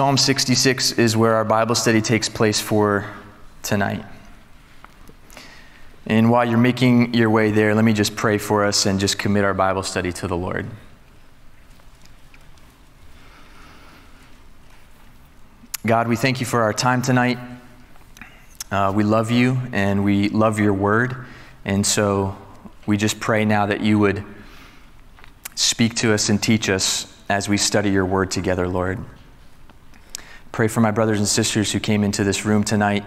Psalm 66 is where our Bible study takes place for tonight. And while you're making your way there, let me just pray for us and just commit our Bible study to the Lord. God, we thank you for our time tonight. Uh, we love you and we love your word. And so we just pray now that you would speak to us and teach us as we study your word together, Lord. Pray for my brothers and sisters who came into this room tonight,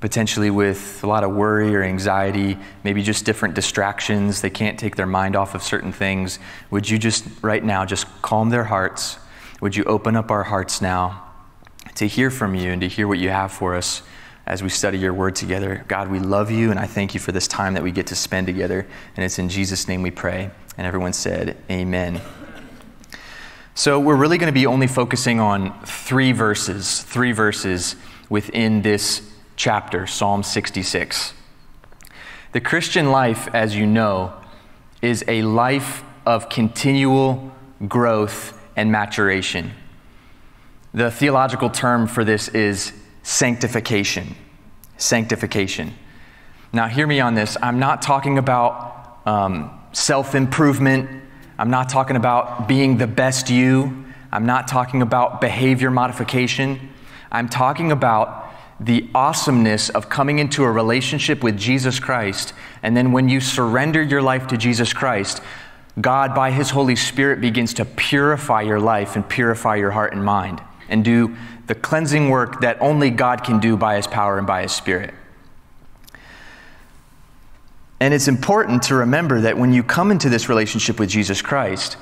potentially with a lot of worry or anxiety, maybe just different distractions. They can't take their mind off of certain things. Would you just, right now, just calm their hearts? Would you open up our hearts now to hear from you and to hear what you have for us as we study your word together? God, we love you, and I thank you for this time that we get to spend together. And it's in Jesus' name we pray. And everyone said, Amen. So, we're really going to be only focusing on three verses, three verses within this chapter, Psalm 66. The Christian life, as you know, is a life of continual growth and maturation. The theological term for this is sanctification. Sanctification. Now, hear me on this. I'm not talking about um, self improvement. I'm not talking about being the best you. I'm not talking about behavior modification. I'm talking about the awesomeness of coming into a relationship with Jesus Christ. And then when you surrender your life to Jesus Christ, God, by His Holy Spirit, begins to purify your life and purify your heart and mind and do the cleansing work that only God can do by His power and by His Spirit. And it's important to remember that when you come into this relationship with Jesus Christ,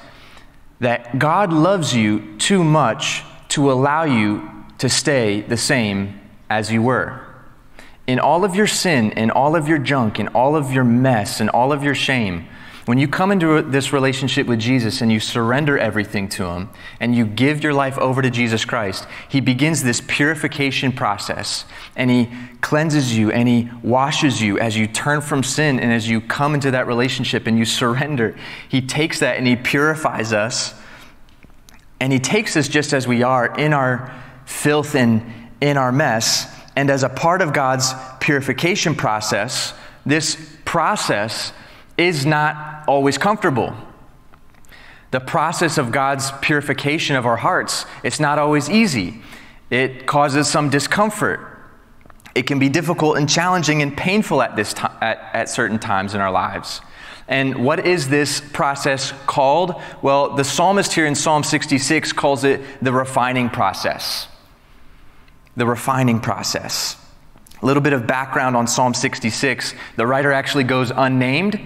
that God loves you too much to allow you to stay the same as you were. In all of your sin, in all of your junk, in all of your mess, in all of your shame, when you come into this relationship with Jesus and you surrender everything to Him and you give your life over to Jesus Christ, He begins this purification process and He cleanses you and He washes you as you turn from sin and as you come into that relationship and you surrender. He takes that and He purifies us and He takes us just as we are in our filth and in our mess. And as a part of God's purification process, this process is not always comfortable. The process of God's purification of our hearts, it's not always easy. It causes some discomfort. It can be difficult and challenging and painful at, this t- at, at certain times in our lives. And what is this process called? Well, the psalmist here in Psalm 66 calls it the refining process. The refining process. A little bit of background on Psalm 66. The writer actually goes unnamed.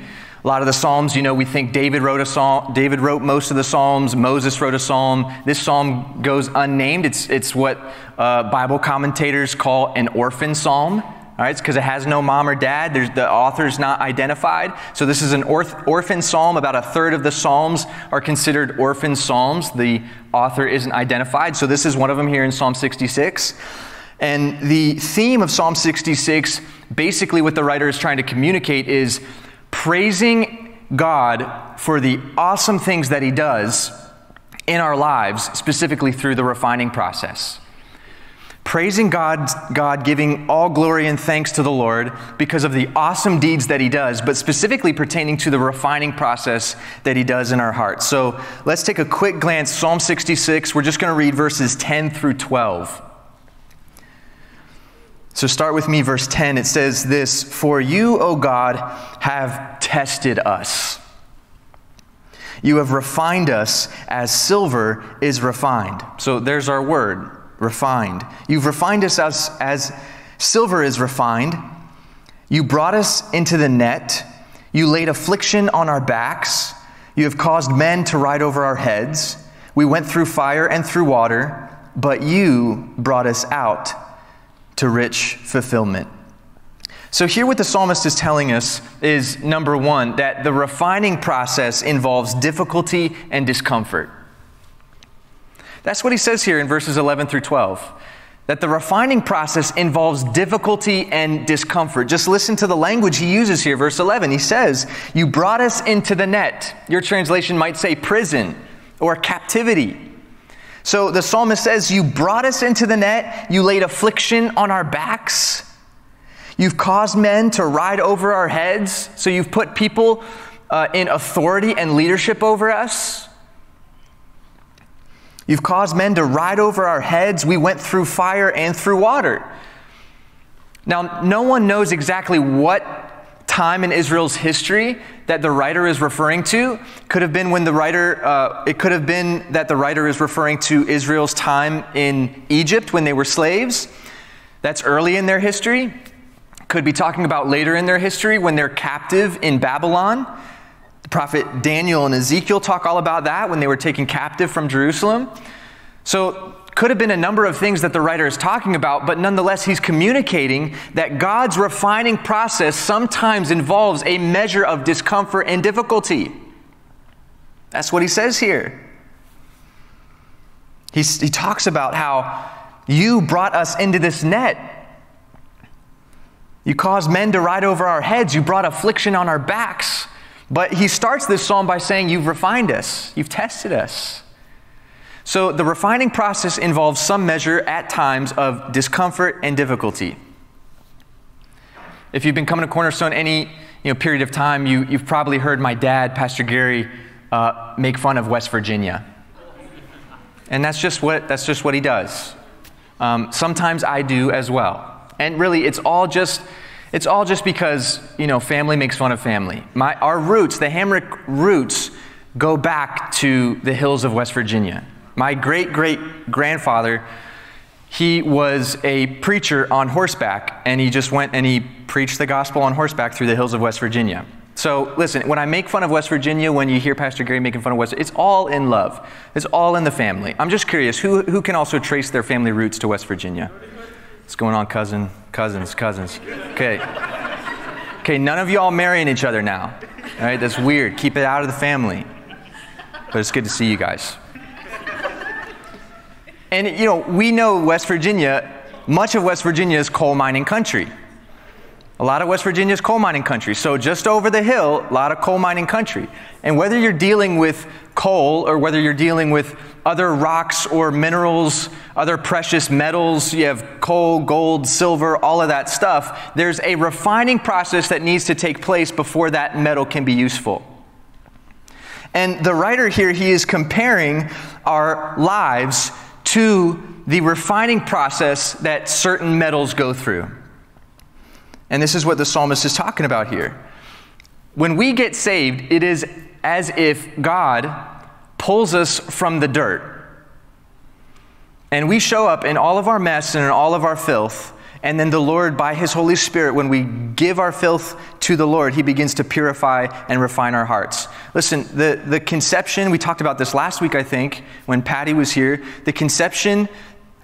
A lot of the Psalms, you know, we think David wrote a psalm. David wrote most of the Psalms. Moses wrote a psalm. This psalm goes unnamed. It's, it's what uh, Bible commentators call an orphan psalm. All right, it's because it has no mom or dad. There's, the author's not identified. So this is an orphan psalm. About a third of the psalms are considered orphan psalms. The author isn't identified. So this is one of them here in Psalm 66. And the theme of Psalm 66, basically what the writer is trying to communicate is praising God for the awesome things that He does in our lives, specifically through the refining process. Praising God, God, giving all glory and thanks to the Lord because of the awesome deeds that He does, but specifically pertaining to the refining process that He does in our hearts. So let's take a quick glance. Psalm 66, we're just going to read verses 10 through 12. So start with me, verse 10. It says this For you, O God, have tested us. You have refined us as silver is refined. So there's our word, refined. You've refined us as, as silver is refined. You brought us into the net. You laid affliction on our backs. You have caused men to ride over our heads. We went through fire and through water, but you brought us out to rich fulfillment. So, here what the psalmist is telling us is number one, that the refining process involves difficulty and discomfort. That's what he says here in verses 11 through 12. That the refining process involves difficulty and discomfort. Just listen to the language he uses here, verse 11. He says, You brought us into the net. Your translation might say prison or captivity. So the psalmist says, You brought us into the net, you laid affliction on our backs. You've caused men to ride over our heads. So you've put people uh, in authority and leadership over us. You've caused men to ride over our heads. We went through fire and through water. Now, no one knows exactly what time in Israel's history that the writer is referring to. Could have been when the writer, uh, it could have been that the writer is referring to Israel's time in Egypt when they were slaves. That's early in their history. Could be talking about later in their history when they're captive in Babylon. The prophet Daniel and Ezekiel talk all about that when they were taken captive from Jerusalem. So, could have been a number of things that the writer is talking about, but nonetheless, he's communicating that God's refining process sometimes involves a measure of discomfort and difficulty. That's what he says here. He's, he talks about how you brought us into this net. You caused men to ride over our heads. You brought affliction on our backs. But he starts this psalm by saying, You've refined us, you've tested us. So the refining process involves some measure at times of discomfort and difficulty. If you've been coming to Cornerstone any you know, period of time, you, you've probably heard my dad, Pastor Gary, uh, make fun of West Virginia. And that's just what, that's just what he does. Um, sometimes I do as well. And really, it's all just, it's all just because, you know, family makes fun of family. My, our roots, the Hamrick roots, go back to the hills of West Virginia. My great great grandfather, he was a preacher on horseback, and he just went and he preached the gospel on horseback through the hills of West Virginia. So, listen, when I make fun of West Virginia, when you hear Pastor Gary making fun of West, it's all in love. It's all in the family. I'm just curious, who, who can also trace their family roots to West Virginia? What's going on, cousin? Cousins, cousins. Okay. Okay, none of y'all marrying each other now. All right, that's weird. Keep it out of the family. But it's good to see you guys. And, you know, we know West Virginia, much of West Virginia is coal mining country. A lot of West Virginia is coal mining country. So just over the hill, a lot of coal mining country. And whether you're dealing with coal or whether you're dealing with other rocks or minerals, other precious metals, you have coal, gold, silver, all of that stuff, there's a refining process that needs to take place before that metal can be useful. And the writer here, he is comparing our lives to the refining process that certain metals go through. And this is what the psalmist is talking about here. When we get saved, it is as if God pulls us from the dirt. And we show up in all of our mess and in all of our filth, and then the Lord, by His Holy Spirit, when we give our filth to the Lord, He begins to purify and refine our hearts. Listen, the, the conception, we talked about this last week, I think, when Patty was here. The conception,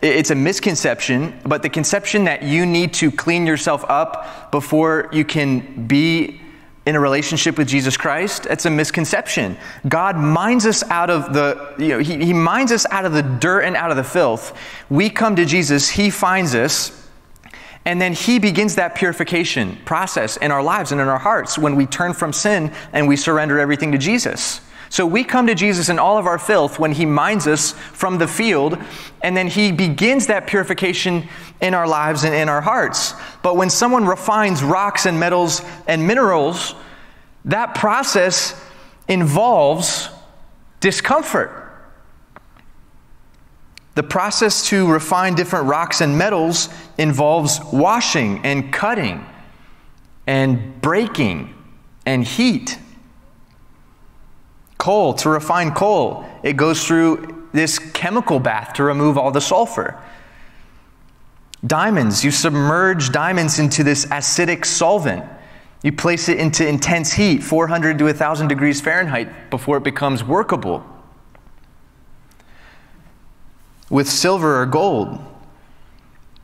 it's a misconception, but the conception that you need to clean yourself up before you can be in a relationship with Jesus Christ, it's a misconception. God minds us out of the, you know, he, he minds us out of the dirt and out of the filth. We come to Jesus, He finds us, and then He begins that purification process in our lives and in our hearts when we turn from sin and we surrender everything to Jesus. So we come to Jesus in all of our filth when He minds us from the field, and then He begins that purification in our lives and in our hearts. But when someone refines rocks and metals and minerals, that process involves discomfort. The process to refine different rocks and metals involves washing and cutting and breaking and heat. Coal, to refine coal, it goes through this chemical bath to remove all the sulfur. Diamonds, you submerge diamonds into this acidic solvent. You place it into intense heat, 400 to 1,000 degrees Fahrenheit, before it becomes workable with silver or gold.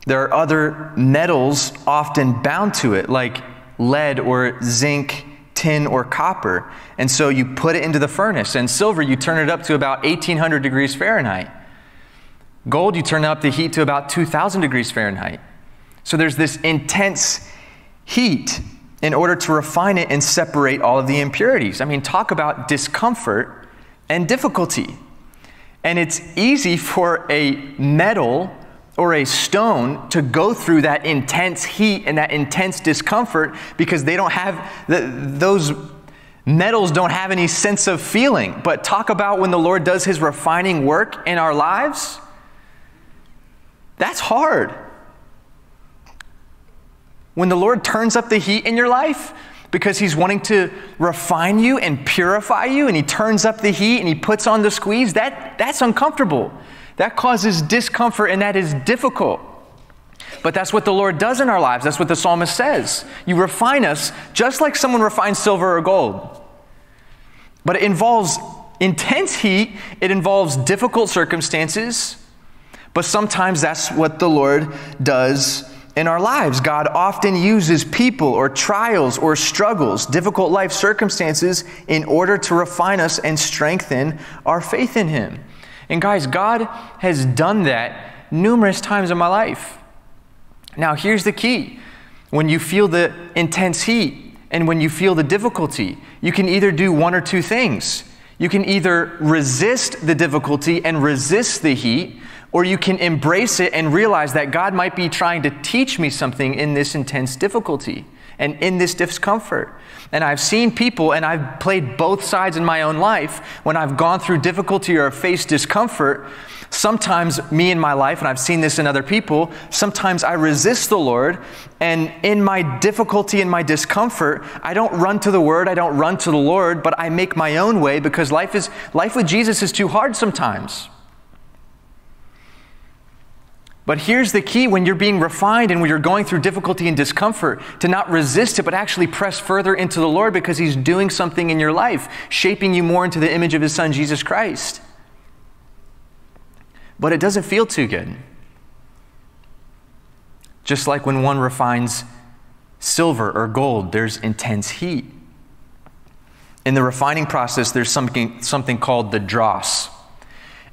There are other metals often bound to it, like lead or zinc, tin or copper. And so you put it into the furnace. And silver, you turn it up to about 1800 degrees Fahrenheit. Gold, you turn up the heat to about 2000 degrees Fahrenheit. So there's this intense heat in order to refine it and separate all of the impurities. I mean, talk about discomfort and difficulty. And it's easy for a metal or a stone to go through that intense heat and that intense discomfort because they don't have the, those metals don't have any sense of feeling. But talk about when the Lord does his refining work in our lives. That's hard. When the Lord turns up the heat in your life, because he's wanting to refine you and purify you and he turns up the heat and he puts on the squeeze that that's uncomfortable. That causes discomfort and that is difficult. But that's what the lord does in our lives. That's what the psalmist says. You refine us just like someone refines silver or gold. But it involves intense heat it involves difficult circumstances but sometimes that's what the lord does in our lives. God often uses people or trials or struggles, difficult life circumstances, in order to refine us and strengthen our faith in Him. And guys, God has done that numerous times in my life. Now, here's the key when you feel the intense heat and when you feel the difficulty, you can either do one or two things. You can either resist the difficulty and resist the heat, or you can embrace it and realize that God might be trying to teach me something in this intense difficulty and in this discomfort. And I've seen people, and I've played both sides in my own life. When I've gone through difficulty or faced discomfort, sometimes me in my life, and I've seen this in other people, sometimes I resist the Lord. And in my difficulty and my discomfort, I don't run to the Word, I don't run to the Lord, but I make my own way because life, is, life with Jesus is too hard sometimes. But here's the key when you're being refined and when you're going through difficulty and discomfort, to not resist it, but actually press further into the Lord because He's doing something in your life, shaping you more into the image of His Son, Jesus Christ. But it doesn't feel too good. Just like when one refines silver or gold, there's intense heat. In the refining process, there's something, something called the dross.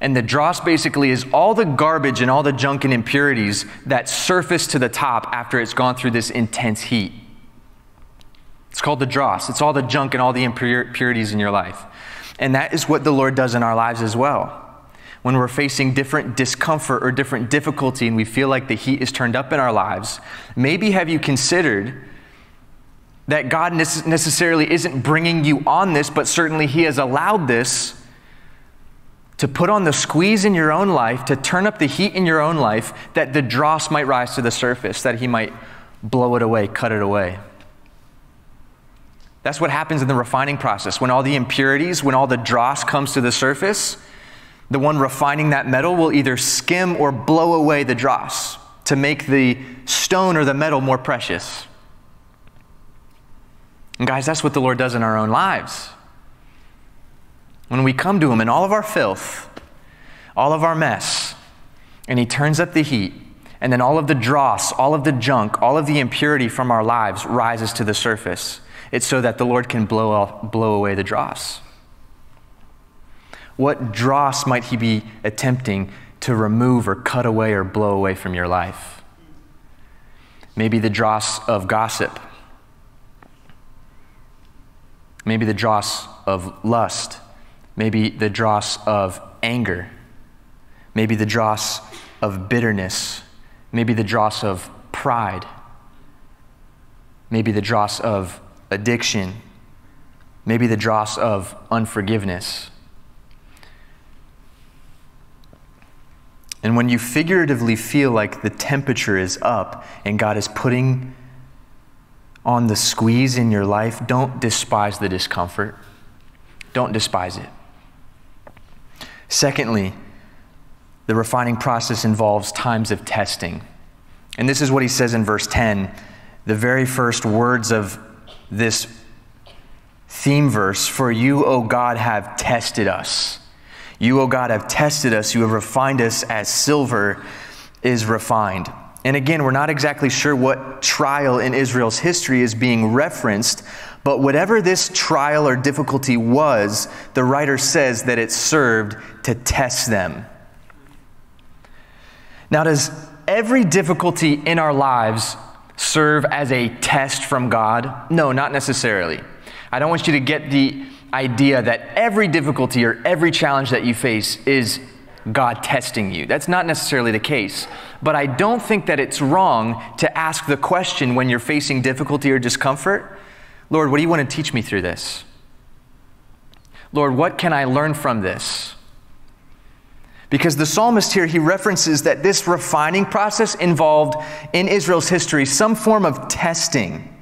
And the dross basically is all the garbage and all the junk and impurities that surface to the top after it's gone through this intense heat. It's called the dross. It's all the junk and all the impurities in your life. And that is what the Lord does in our lives as well. When we're facing different discomfort or different difficulty and we feel like the heat is turned up in our lives, maybe have you considered that God necessarily isn't bringing you on this, but certainly He has allowed this to put on the squeeze in your own life, to turn up the heat in your own life, that the dross might rise to the surface, that he might blow it away, cut it away. That's what happens in the refining process. When all the impurities, when all the dross comes to the surface, the one refining that metal will either skim or blow away the dross to make the stone or the metal more precious. And guys, that's what the Lord does in our own lives. When we come to Him in all of our filth, all of our mess, and He turns up the heat, and then all of the dross, all of the junk, all of the impurity from our lives rises to the surface. It's so that the Lord can blow, off, blow away the dross. What dross might He be attempting to remove or cut away or blow away from your life? Maybe the dross of gossip. Maybe the dross of lust maybe the dross of anger, maybe the dross of bitterness, maybe the dross of pride, maybe the dross of addiction, maybe the dross of unforgiveness. And when you figuratively feel like the temperature is up and God is putting on the squeeze in your life, don't despise the discomfort. Don't despise it. Secondly, the refining process involves times of testing. And this is what he says in verse 10, the very first words of this theme verse For you, O God, have tested us. You, O God, have tested us. You have refined us as silver is refined. And again, we're not exactly sure what trial in Israel's history is being referenced, but whatever this trial or difficulty was, the writer says that it served to test them. Now, does every difficulty in our lives serve as a test from God? No, not necessarily. I don't want you to get the idea that every difficulty or every challenge that you face is God testing you. That's not necessarily the case. But I don't think that it's wrong to ask the question when you're facing difficulty or discomfort Lord, what do you want to teach me through this? Lord, what can I learn from this? Because the psalmist here, he references that this refining process involved in Israel's history some form of testing.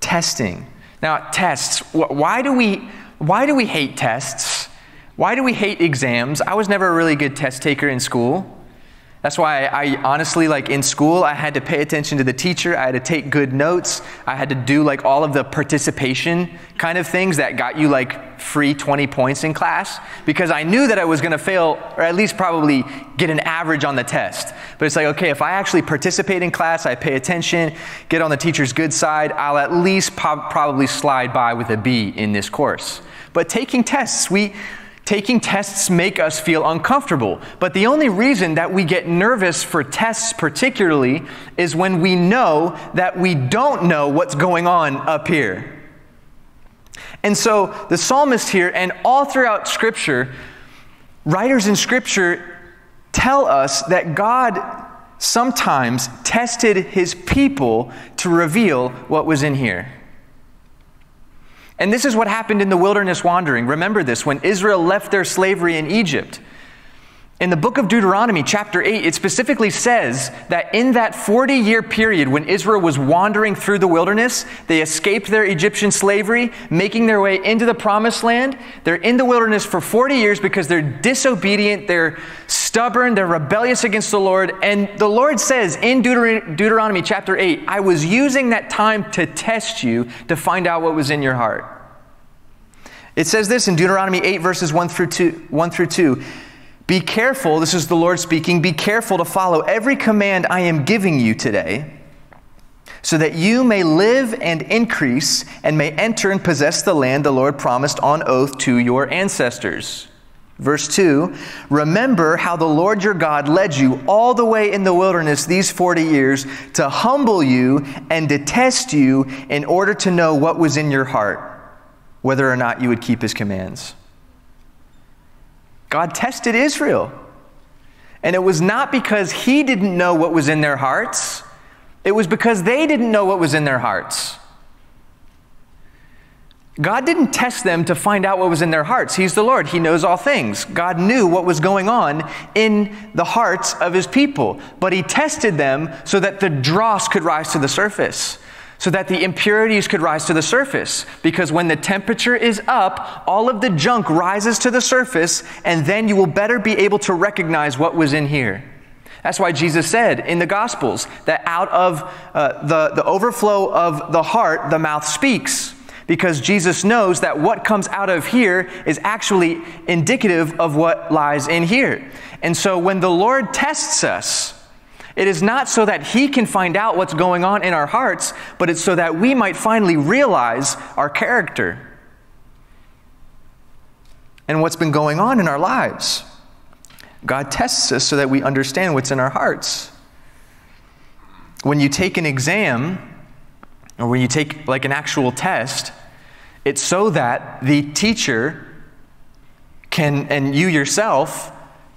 Testing. Now, tests, why do we, why do we hate tests? Why do we hate exams? I was never a really good test taker in school. That's why I, I, honestly, like in school, I had to pay attention to the teacher. I had to take good notes. I had to do like all of the participation kind of things that got you like free 20 points in class because I knew that I was going to fail or at least probably get an average on the test. But it's like, okay, if I actually participate in class, I pay attention, get on the teacher's good side, I'll at least po- probably slide by with a B in this course. But taking tests, we, Taking tests make us feel uncomfortable. But the only reason that we get nervous for tests, particularly, is when we know that we don't know what's going on up here. And so the psalmist here, and all throughout Scripture, writers in Scripture tell us that God sometimes tested his people to reveal what was in here. And this is what happened in the wilderness wandering. Remember this when Israel left their slavery in Egypt. In the book of Deuteronomy, chapter 8, it specifically says that in that 40 year period when Israel was wandering through the wilderness, they escaped their Egyptian slavery, making their way into the promised land. They're in the wilderness for 40 years because they're disobedient, they're stubborn, they're rebellious against the Lord. And the Lord says in Deuteronomy chapter 8, I was using that time to test you to find out what was in your heart. It says this in Deuteronomy 8, verses 1 through 2. 1 through 2 be careful, this is the Lord speaking, be careful to follow every command I am giving you today, so that you may live and increase and may enter and possess the land the Lord promised on oath to your ancestors. Verse 2 Remember how the Lord your God led you all the way in the wilderness these 40 years to humble you and to test you in order to know what was in your heart, whether or not you would keep his commands. God tested Israel. And it was not because he didn't know what was in their hearts, it was because they didn't know what was in their hearts. God didn't test them to find out what was in their hearts. He's the Lord. He knows all things. God knew what was going on in the hearts of his people, but he tested them so that the dross could rise to the surface so that the impurities could rise to the surface. Because when the temperature is up, all of the junk rises to the surface, and then you will better be able to recognize what was in here. That's why Jesus said in the Gospels that out of uh, the, the overflow of the heart, the mouth speaks. Because Jesus knows that what comes out of here is actually indicative of what lies in here. And so when the Lord tests us, it is not so that He can find out what's going on in our hearts, but it's so that we might finally realize our character and what's been going on in our lives. God tests us so that we understand what's in our hearts. When you take an exam, or when you take like an actual test, it's so that the teacher can, and you yourself,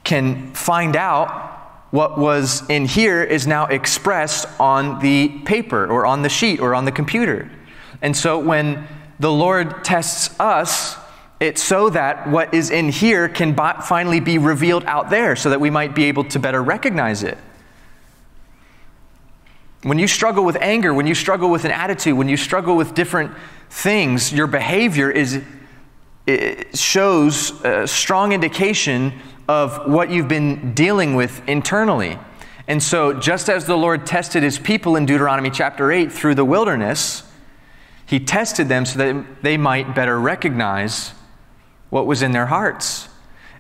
can find out what was in here is now expressed on the paper or on the sheet or on the computer. And so when the Lord tests us, it's so that what is in here can finally be revealed out there so that we might be able to better recognize it. When you struggle with anger, when you struggle with an attitude, when you struggle with different things, your behavior is, shows a strong indication of what you've been dealing with internally. And so, just as the Lord tested his people in Deuteronomy chapter 8 through the wilderness, he tested them so that they might better recognize what was in their hearts.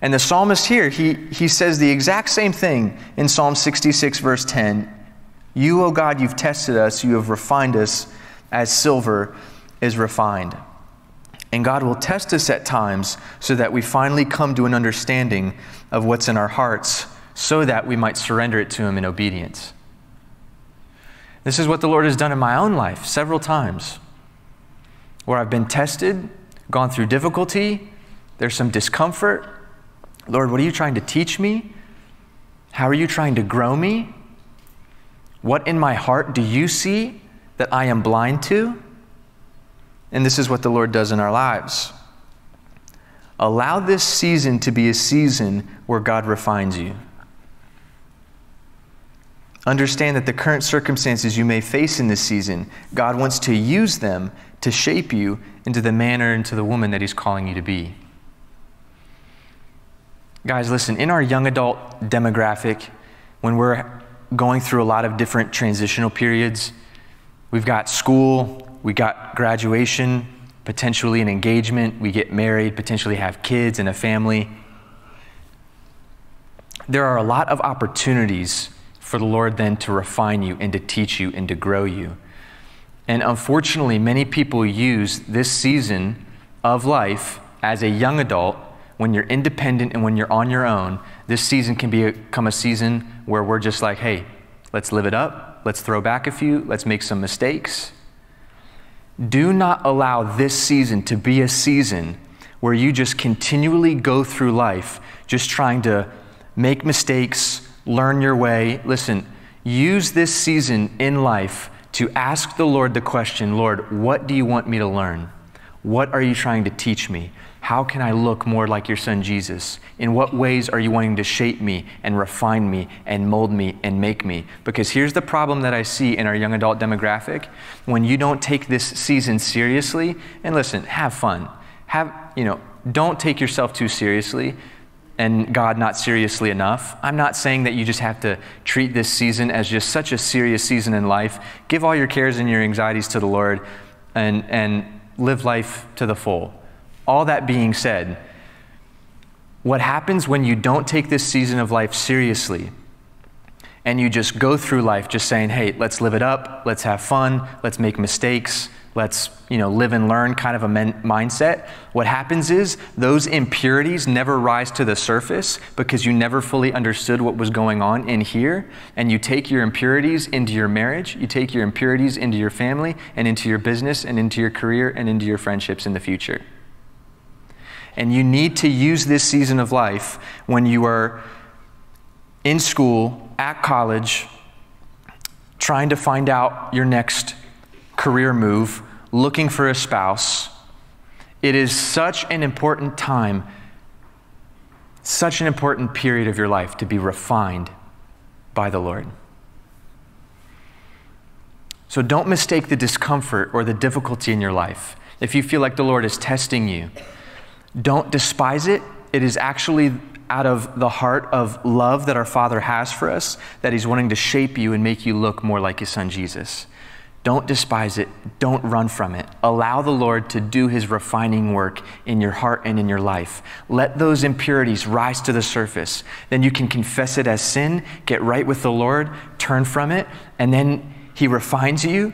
And the psalmist here, he, he says the exact same thing in Psalm 66, verse 10. You, O God, you've tested us, you have refined us as silver is refined. And God will test us at times so that we finally come to an understanding of what's in our hearts so that we might surrender it to Him in obedience. This is what the Lord has done in my own life several times where I've been tested, gone through difficulty, there's some discomfort, Lord, what are you trying to teach me? How are you trying to grow me? What in my heart do you see that I am blind to? And this is what the Lord does in our lives. Allow this season to be a season where God refines you. Understand that the current circumstances you may face in this season, God wants to use them to shape you into the manner, into the woman that He's calling you to be. Guys, listen, in our young adult demographic, when we're going through a lot of different transitional periods, we've got school, we got graduation, potentially an engagement, we get married, potentially have kids and a family. There are a lot of opportunities for the Lord then to refine you and to teach you and to grow you. And unfortunately, many people use this season of life as a young adult when you're independent and when you're on your own. This season can become a season where we're just like, hey, let's live it up, let's throw back a few, let's make some mistakes. Do not allow this season to be a season where you just continually go through life just trying to make mistakes, learn your way. Listen, use this season in life to ask the Lord the question Lord, what do you want me to learn? What are you trying to teach me? How can I look more like your son Jesus? In what ways are you wanting to shape me and refine me and mold me and make me? Because here's the problem that I see in our young adult demographic. When you don't take this season seriously, and listen, have fun. Have, you know, don't take yourself too seriously and God not seriously enough. I'm not saying that you just have to treat this season as just such a serious season in life. Give all your cares and your anxieties to the Lord and, and live life to the full. All that being said, what happens when you don't take this season of life seriously and you just go through life just saying, hey, let's live it up, let's have fun, let's make mistakes, let's you know live and learn kind of a men- mindset what happens is those impurities never rise to the surface because you never fully understood what was going on in here and you take your impurities into your marriage you take your impurities into your family and into your business and into your career and into your friendships in the future and you need to use this season of life when you are in school at college trying to find out your next career move, looking for a spouse. It is such an important time, such an important period of your life to be refined by the Lord. So don't mistake the discomfort or the difficulty in your life. If you feel like the Lord is testing you, don't despise it. It is actually out of the heart of love that our Father has for us that He's wanting to shape you and make you look more like His Son Jesus. Don't despise it. Don't run from it. Allow the Lord to do his refining work in your heart and in your life. Let those impurities rise to the surface. Then you can confess it as sin, get right with the Lord, turn from it, and then he refines you.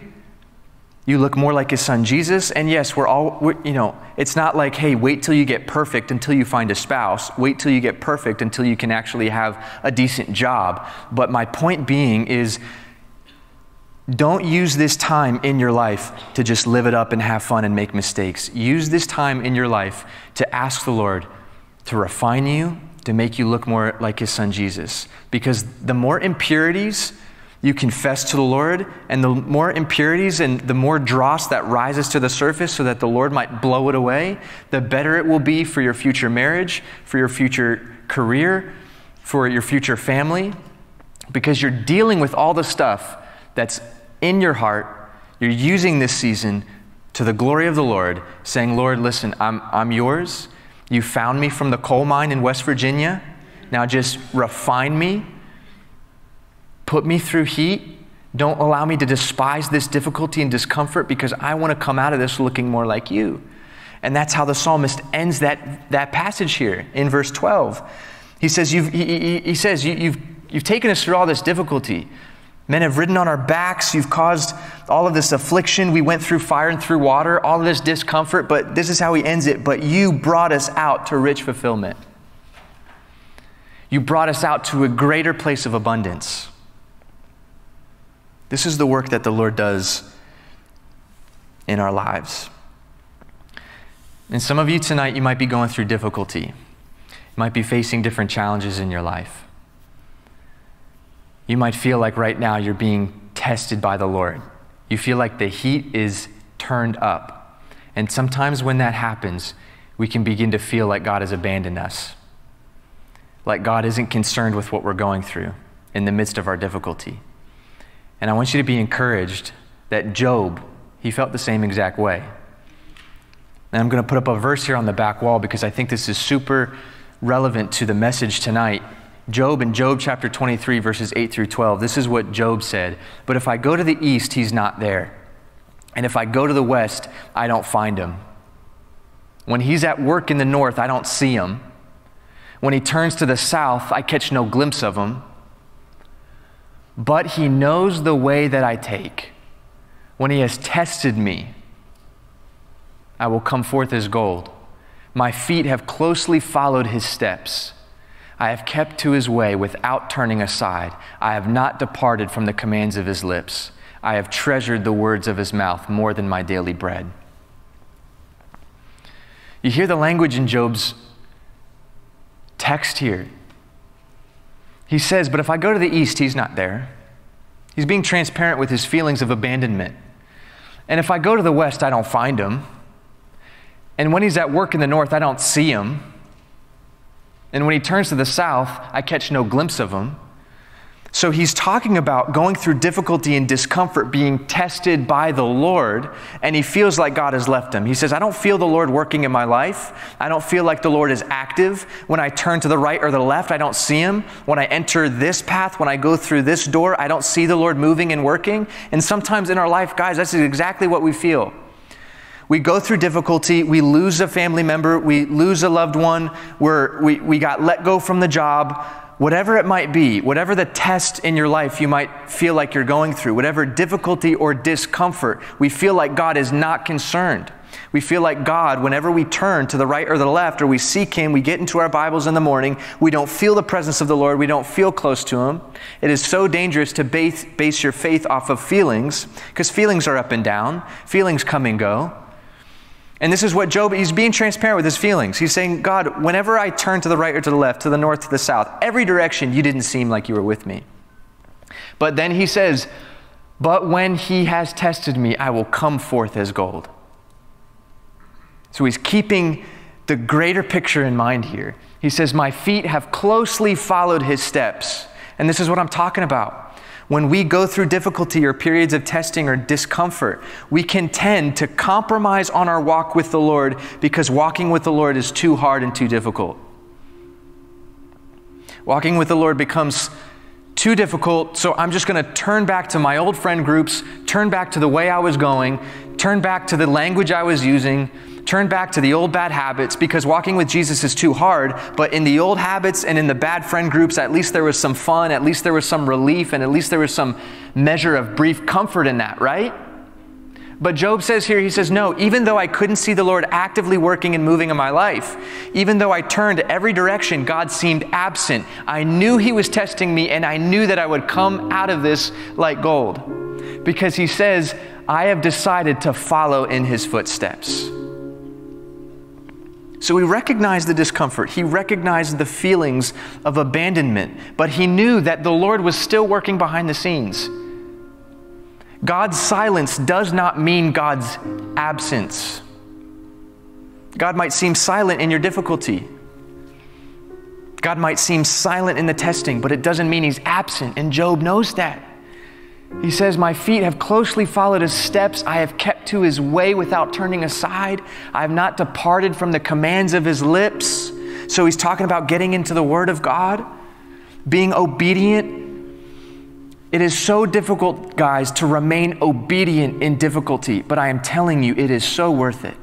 You look more like his son Jesus. And yes, we're all, we're, you know, it's not like, hey, wait till you get perfect until you find a spouse. Wait till you get perfect until you can actually have a decent job. But my point being is, don't use this time in your life to just live it up and have fun and make mistakes. Use this time in your life to ask the Lord to refine you, to make you look more like His Son Jesus. Because the more impurities you confess to the Lord, and the more impurities and the more dross that rises to the surface so that the Lord might blow it away, the better it will be for your future marriage, for your future career, for your future family. Because you're dealing with all the stuff that's in your heart, you're using this season to the glory of the Lord, saying, Lord, listen, I'm, I'm yours. You found me from the coal mine in West Virginia. Now just refine me, put me through heat. Don't allow me to despise this difficulty and discomfort because I want to come out of this looking more like you. And that's how the psalmist ends that, that passage here in verse 12. He says, you've, he, he, he says you, you've, you've taken us through all this difficulty. Men have ridden on our backs. You've caused all of this affliction. We went through fire and through water, all of this discomfort, but this is how he ends it. But you brought us out to rich fulfillment. You brought us out to a greater place of abundance. This is the work that the Lord does in our lives. And some of you tonight, you might be going through difficulty. might be facing different challenges in your life. You might feel like right now you're being tested by the Lord. You feel like the heat is turned up. And sometimes when that happens, we can begin to feel like God has abandoned us, like God isn't concerned with what we're going through in the midst of our difficulty. And I want you to be encouraged that Job, he felt the same exact way. And I'm going to put up a verse here on the back wall because I think this is super relevant to the message tonight. Job in Job chapter 23, verses 8 through 12. This is what Job said But if I go to the east, he's not there. And if I go to the west, I don't find him. When he's at work in the north, I don't see him. When he turns to the south, I catch no glimpse of him. But he knows the way that I take. When he has tested me, I will come forth as gold. My feet have closely followed his steps. I have kept to his way without turning aside. I have not departed from the commands of his lips. I have treasured the words of his mouth more than my daily bread. You hear the language in Job's text here. He says, But if I go to the east, he's not there. He's being transparent with his feelings of abandonment. And if I go to the west, I don't find him. And when he's at work in the north, I don't see him. And when he turns to the south, I catch no glimpse of him. So he's talking about going through difficulty and discomfort, being tested by the Lord, and he feels like God has left him. He says, I don't feel the Lord working in my life. I don't feel like the Lord is active. When I turn to the right or the left, I don't see him. When I enter this path, when I go through this door, I don't see the Lord moving and working. And sometimes in our life, guys, that's exactly what we feel. We go through difficulty, we lose a family member, we lose a loved one, we're, we, we got let go from the job whatever it might be, whatever the test in your life you might feel like you're going through, whatever difficulty or discomfort, we feel like God is not concerned. We feel like God, whenever we turn to the right or the left, or we seek Him, we get into our Bibles in the morning, we don't feel the presence of the Lord, we don't feel close to Him. It is so dangerous to base, base your faith off of feelings, because feelings are up and down, feelings come and go. And this is what Job, he's being transparent with his feelings. He's saying, God, whenever I turn to the right or to the left, to the north, to the south, every direction, you didn't seem like you were with me. But then he says, But when he has tested me, I will come forth as gold. So he's keeping the greater picture in mind here. He says, My feet have closely followed his steps. And this is what I'm talking about. When we go through difficulty or periods of testing or discomfort, we can tend to compromise on our walk with the Lord because walking with the Lord is too hard and too difficult. Walking with the Lord becomes too difficult, so I'm just going to turn back to my old friend groups, turn back to the way I was going, turn back to the language I was using, turn back to the old bad habits because walking with Jesus is too hard. But in the old habits and in the bad friend groups, at least there was some fun, at least there was some relief, and at least there was some measure of brief comfort in that, right? But Job says here, he says, No, even though I couldn't see the Lord actively working and moving in my life, even though I turned every direction, God seemed absent. I knew He was testing me, and I knew that I would come out of this like gold. Because He says, I have decided to follow in His footsteps. So he recognized the discomfort. He recognized the feelings of abandonment, but he knew that the Lord was still working behind the scenes. God's silence does not mean God's absence. God might seem silent in your difficulty. God might seem silent in the testing, but it doesn't mean he's absent, and Job knows that. He says, My feet have closely followed his steps. I have kept to his way without turning aside. I have not departed from the commands of his lips. So he's talking about getting into the word of God, being obedient. It is so difficult, guys, to remain obedient in difficulty, but I am telling you, it is so worth it.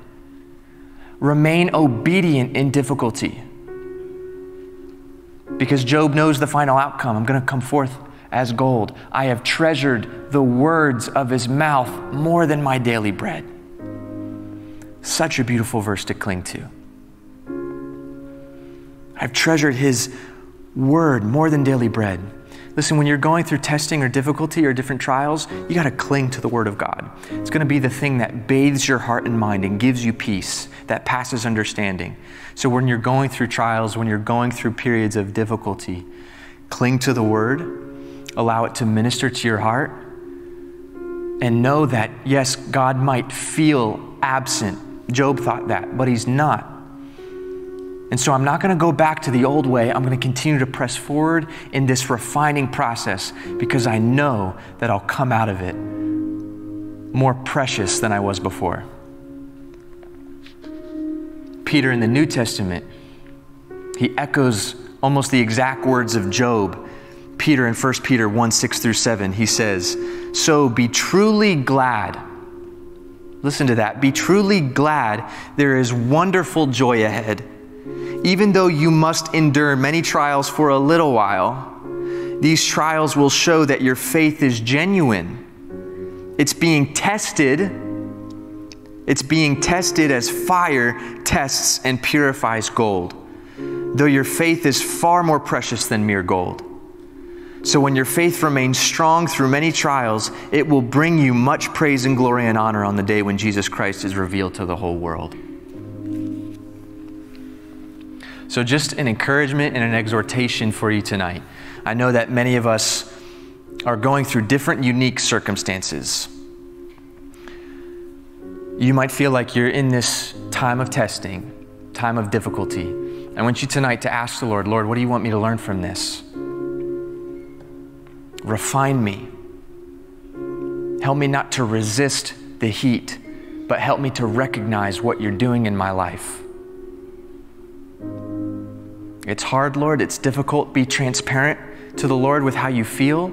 Remain obedient in difficulty. Because Job knows the final outcome. I'm going to come forth as gold. I have treasured the words of his mouth more than my daily bread. Such a beautiful verse to cling to. I've treasured his word more than daily bread. Listen, when you're going through testing or difficulty or different trials, you got to cling to the Word of God. It's going to be the thing that bathes your heart and mind and gives you peace that passes understanding. So when you're going through trials, when you're going through periods of difficulty, cling to the Word, allow it to minister to your heart, and know that, yes, God might feel absent. Job thought that, but He's not. And so I'm not going to go back to the old way. I'm going to continue to press forward in this refining process because I know that I'll come out of it more precious than I was before. Peter in the New Testament, he echoes almost the exact words of Job. Peter in 1 Peter 1 6 through 7, he says, So be truly glad. Listen to that. Be truly glad. There is wonderful joy ahead even though you must endure many trials for a little while, these trials will show that your faith is genuine. It's being tested. It's being tested as fire tests and purifies gold, though your faith is far more precious than mere gold. So when your faith remains strong through many trials, it will bring you much praise and glory and honor on the day when Jesus Christ is revealed to the whole world. So, just an encouragement and an exhortation for you tonight. I know that many of us are going through different unique circumstances. You might feel like you're in this time of testing, time of difficulty. I want you tonight to ask the Lord, Lord, what do you want me to learn from this? Refine me. Help me not to resist the heat, but help me to recognize what you're doing in my life. It's hard, Lord. It's difficult. Be transparent to the Lord with how you feel.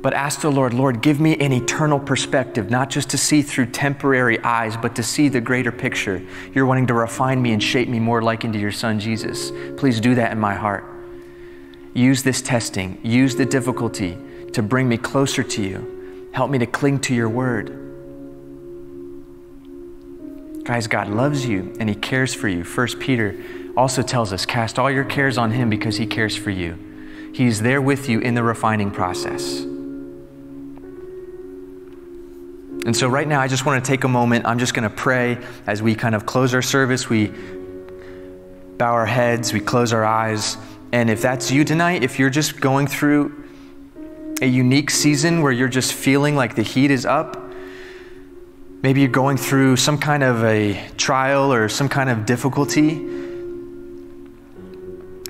But ask the Lord, Lord, give me an eternal perspective, not just to see through temporary eyes, but to see the greater picture. You're wanting to refine me and shape me more like into your Son, Jesus. Please do that in my heart. Use this testing, use the difficulty to bring me closer to you. Help me to cling to your word. Guys, God loves you and He cares for you. 1 Peter also tells us cast all your cares on Him because He cares for you. He's there with you in the refining process. And so, right now, I just want to take a moment. I'm just going to pray as we kind of close our service. We bow our heads, we close our eyes. And if that's you tonight, if you're just going through a unique season where you're just feeling like the heat is up, maybe you're going through some kind of a trial or some kind of difficulty,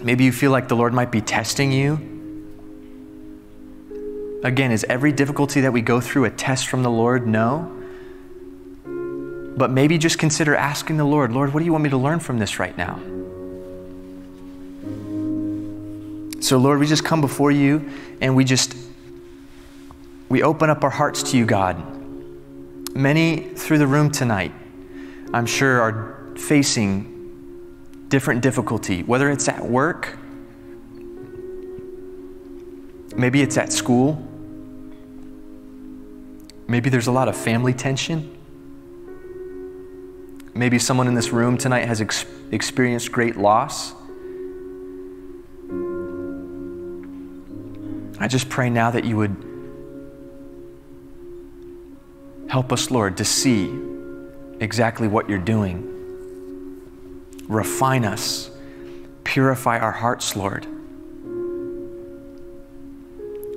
Maybe you feel like the Lord might be testing you. Again, is every difficulty that we go through a test from the Lord? No. But maybe just consider asking the Lord, Lord, what do you want me to learn from this right now? So, Lord, we just come before you and we just we open up our hearts to you, God. Many through the room tonight, I'm sure, are facing different difficulty, whether it's at work, maybe it's at school, maybe there's a lot of family tension. Maybe someone in this room tonight has ex- experienced great loss. I just pray now that you would help us, Lord, to see exactly what you're doing Refine us. Purify our hearts, Lord.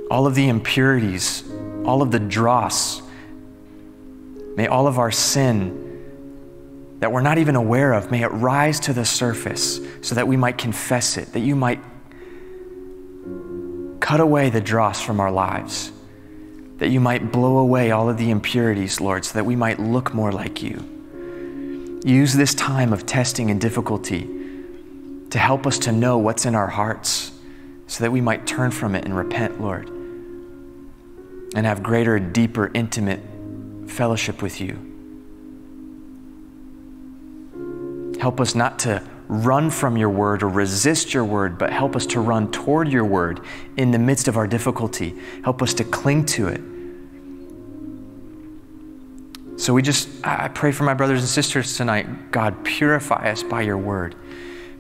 All of the impurities, all of the dross, may all of our sin that we're not even aware of, may it rise to the surface so that we might confess it, that you might cut away the dross from our lives, that you might blow away all of the impurities, Lord, so that we might look more like you. Use this time of testing and difficulty to help us to know what's in our hearts so that we might turn from it and repent, Lord, and have greater, deeper, intimate fellowship with you. Help us not to run from your word or resist your word, but help us to run toward your word in the midst of our difficulty. Help us to cling to it so we just, I pray for my brothers and sisters tonight. God, purify us by your word.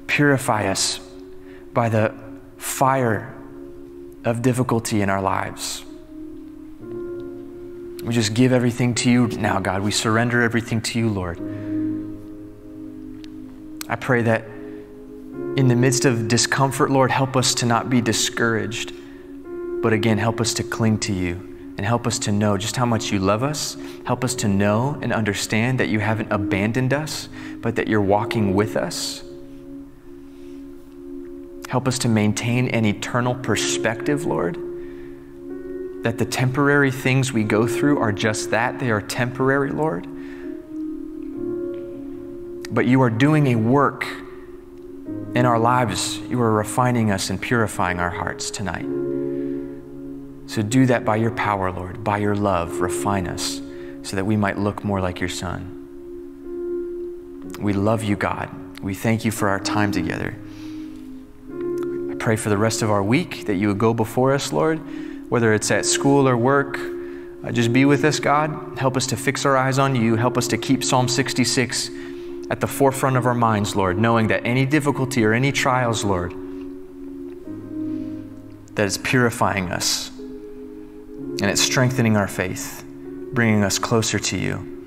Purify us by the fire of difficulty in our lives. We just give everything to you now, God. We surrender everything to you, Lord. I pray that in the midst of discomfort, Lord, help us to not be discouraged, but again, help us to cling to you and help us to know just how much you love us. Help us to know and understand that you haven't abandoned us, but that you're walking with us. Help us to maintain an eternal perspective, Lord. That the temporary things we go through are just that, they are temporary, Lord. But you are doing a work in our lives. You are refining us and purifying our hearts tonight. So do that by your power, Lord, by your love. Refine us so that we might look more like your Son. We love you, God. We thank you for our time together. I pray for the rest of our week that you would go before us, Lord, whether it's at school or work. Uh, just be with us, God. Help us to fix our eyes on you. Help us to keep Psalm 66 at the forefront of our minds, Lord, knowing that any difficulty or any trials, Lord, that is purifying us and it's strengthening our faith, bringing us closer to you.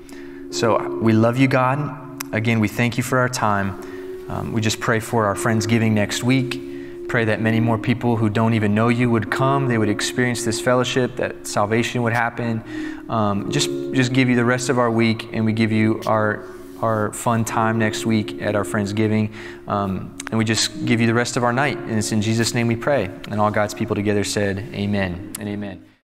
So we love you, God. Again, we thank you for our time. Um, we just pray for our Friendsgiving next week. Pray that many more people who don't even know you would come, they would experience this fellowship, that salvation would happen. Um, just, just give you the rest of our week, and we give you our, our fun time next week at our Friendsgiving. Um, and we just give you the rest of our night. And it's in Jesus' name we pray. And all God's people together said, Amen and amen.